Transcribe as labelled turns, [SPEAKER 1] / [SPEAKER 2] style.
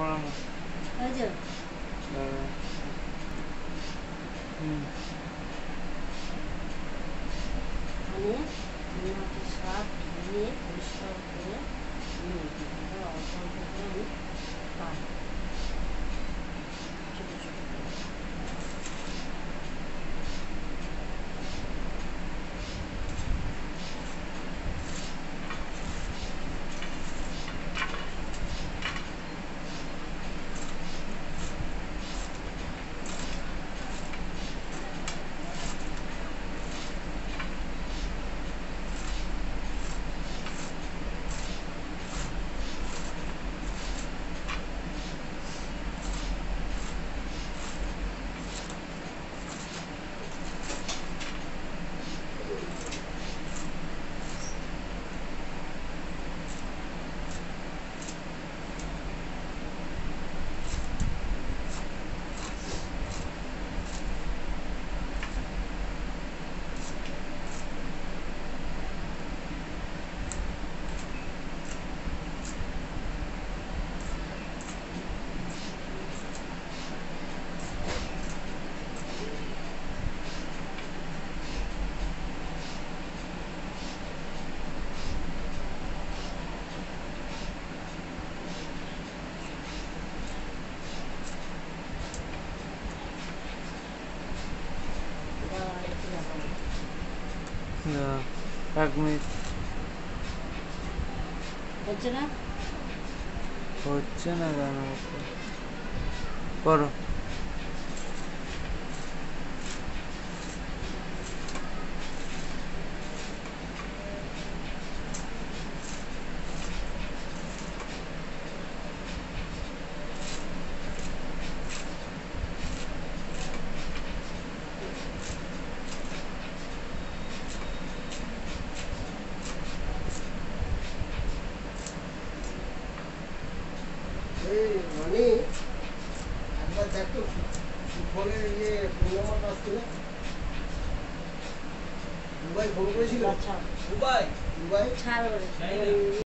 [SPEAKER 1] по-моему. Пойдем. Да. М. Они,
[SPEAKER 2] они, они, они,
[SPEAKER 1] они, Yeah,
[SPEAKER 2] Agni. వచ్చేనా వచ్చేనా కానీ
[SPEAKER 3] పరు মানে একবার দেখতো ফোনের ইয়ে ফোন নাম্বারটা আসছে না দুবাই ফোন করেছিল
[SPEAKER 1] আচ্ছা
[SPEAKER 3] দুবাই দুবাই
[SPEAKER 1] ছাড় ওরে